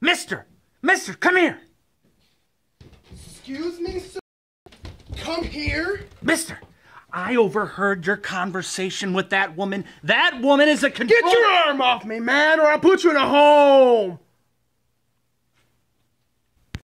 Mister! Mister, come here! Excuse me, sir? Come here? Mister! I overheard your conversation with that woman. That woman is a control. Get your arm off me, man, or I'll put you in a home!